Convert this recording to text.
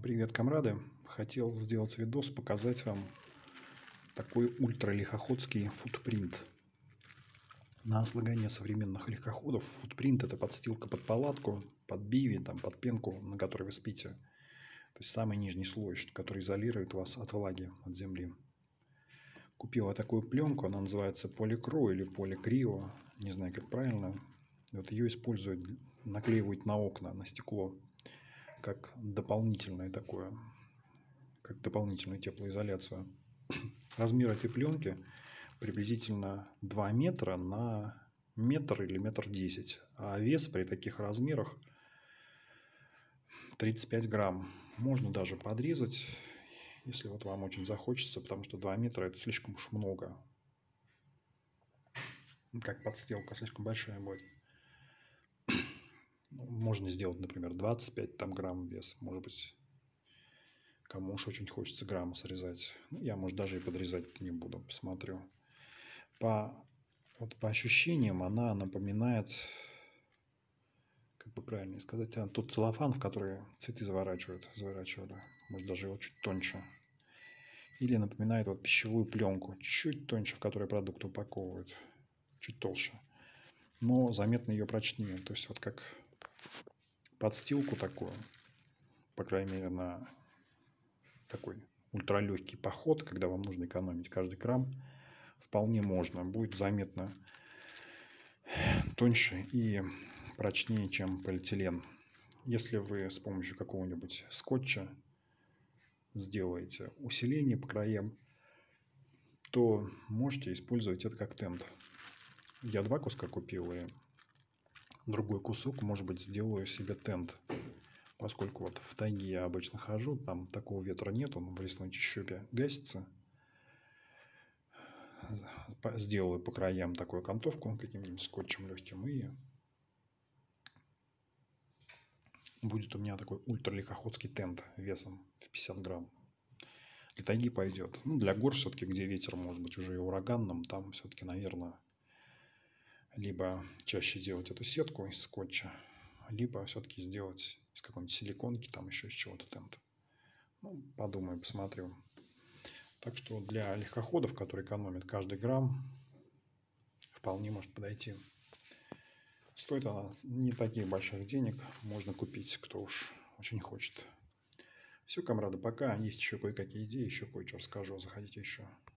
Привет, комрады! Хотел сделать видос, показать вам такой ультралихоходский футпринт. На слагание современных легкоходов футпринт – это подстилка под палатку, под биви, там, под пенку, на которой вы спите. То есть самый нижний слой, который изолирует вас от влаги, от земли. Купила такую пленку, она называется поликро или поликрио, не знаю как правильно. Вот ее используют, наклеивают на окна, на стекло как дополнительное такое, как дополнительную теплоизоляцию. Размер этой пленки приблизительно 2 метра на метр или метр десять, а вес при таких размерах 35 грамм. Можно даже подрезать, если вот вам очень захочется, потому что 2 метра это слишком уж много. Как подстилка слишком большая будет. Можно сделать, например, 25 там, грамм вес. Может быть, кому уж очень хочется грамма срезать. Ну, я, может, даже и подрезать не буду, посмотрю. По, вот по ощущениям она напоминает, как бы правильно сказать, а, тот целлофан, в который цветы заворачивают, заворачивали. Может, даже его чуть тоньше. Или напоминает вот пищевую пленку, чуть тоньше, в которой продукты упаковывают, чуть толще. Но заметно ее прочнее. То есть вот как подстилку такую, по крайней мере, на такой ультралегкий поход, когда вам нужно экономить каждый грамм, вполне можно. Будет заметно тоньше и прочнее, чем полиэтилен. Если вы с помощью какого-нибудь скотча сделаете усиление по краям, то можете использовать это как тент. Я два куска купил и другой кусок, может быть, сделаю себе тент. Поскольку вот в тайге я обычно хожу, там такого ветра нет, он в лесной чащобе гасится. Сделаю по краям такую окантовку каким-нибудь скотчем легким и будет у меня такой ультралегкоходский тент весом в 50 грамм. Для тайги пойдет. Ну, для гор все-таки, где ветер может быть уже и ураганным, там все-таки, наверное, либо чаще делать эту сетку из скотча, либо все-таки сделать из какой-нибудь силиконки, там еще из чего-то тент. Ну, подумаю, посмотрю. Так что для легкоходов, которые экономят каждый грамм, вполне может подойти. Стоит она не таких больших денег, можно купить, кто уж очень хочет. Все, комрады, пока. Есть еще кое-какие идеи, еще кое-что расскажу. Заходите еще.